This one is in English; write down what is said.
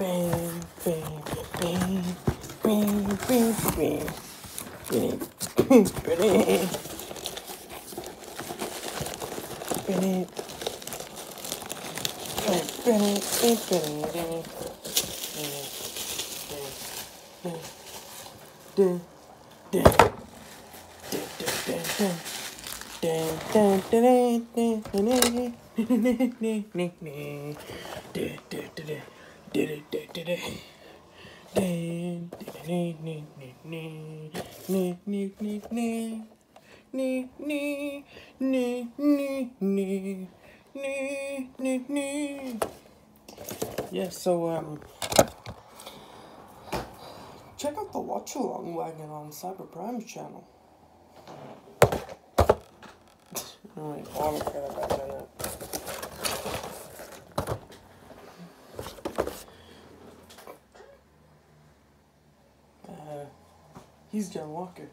bang, bang, bang, bang, bang, bang, bang, bang, bang, Yeah, so um check out the watch along wagon on Cyber Prime's channel. Alright, he's John Walker.